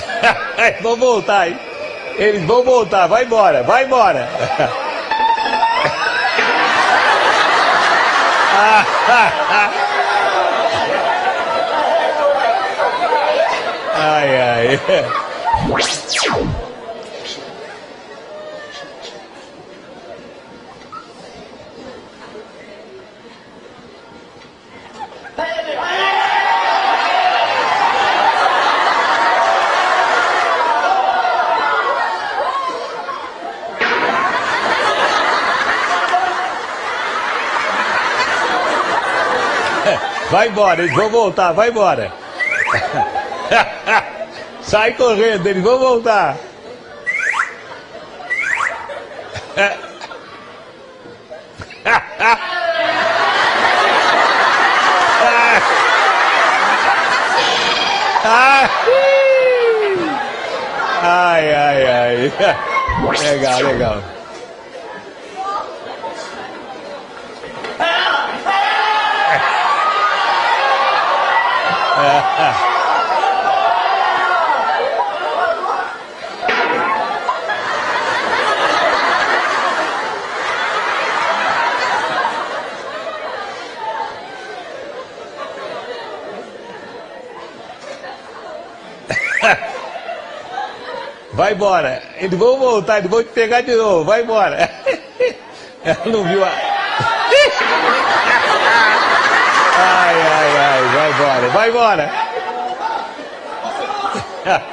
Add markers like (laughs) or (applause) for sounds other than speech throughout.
(laughs) vão voltar, hein? Eles vão voltar, vai embora, vai embora. (laughs) Ai, ai. Vai embora, eles vão voltar, vai embora. (laughs) Sai correndo, eles vão voltar. (laughs) Ai, ai, ai. Legal, legal. (laughs) Vai embora. Eles vão voltar, eles vão te pegar de novo. Vai embora. (laughs) Ela não viu a. (laughs) Ai, ai, ai. Vai embora. Vai embora. (laughs)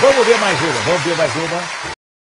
Vamos ver mais uma. Vamos ver mais uma.